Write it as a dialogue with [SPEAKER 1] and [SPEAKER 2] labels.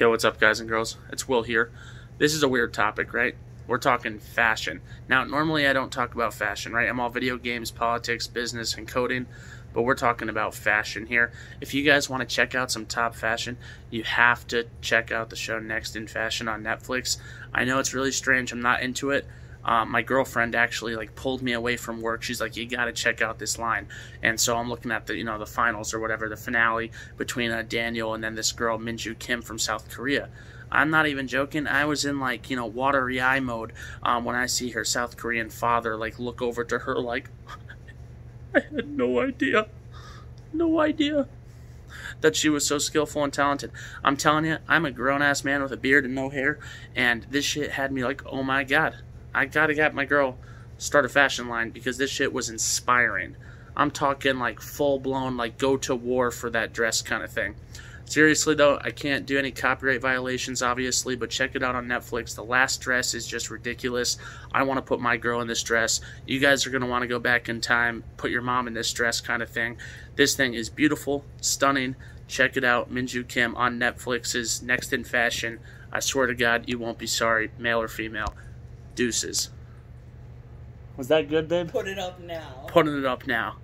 [SPEAKER 1] Yo, what's up, guys and girls? It's Will here. This is a weird topic, right? We're talking fashion. Now, normally I don't talk about fashion, right? I'm all video games, politics, business, and coding, but we're talking about fashion here. If you guys want to check out some top fashion, you have to check out the show Next in Fashion on Netflix. I know it's really strange. I'm not into it. Um, my girlfriend actually like pulled me away from work. She's like, "You got to check out this line," and so I'm looking at the you know the finals or whatever, the finale between uh, Daniel and then this girl Minju Kim from South Korea. I'm not even joking. I was in like you know watery eye mode um, when I see her South Korean father like look over to her like, I had no idea, no idea that she was so skillful and talented. I'm telling you, I'm a grown ass man with a beard and no hair, and this shit had me like, oh my god. I gotta get my girl start a fashion line because this shit was inspiring. I'm talking like full blown, like go to war for that dress kind of thing. Seriously though, I can't do any copyright violations, obviously, but check it out on Netflix. The last dress is just ridiculous. I want to put my girl in this dress. You guys are going to want to go back in time, put your mom in this dress kind of thing. This thing is beautiful, stunning. Check it out, Minju Kim on Netflix's Next in Fashion. I swear to God, you won't be sorry, male or female. Deuces. Was that good, babe?
[SPEAKER 2] Put it up now.
[SPEAKER 1] Putting it up now.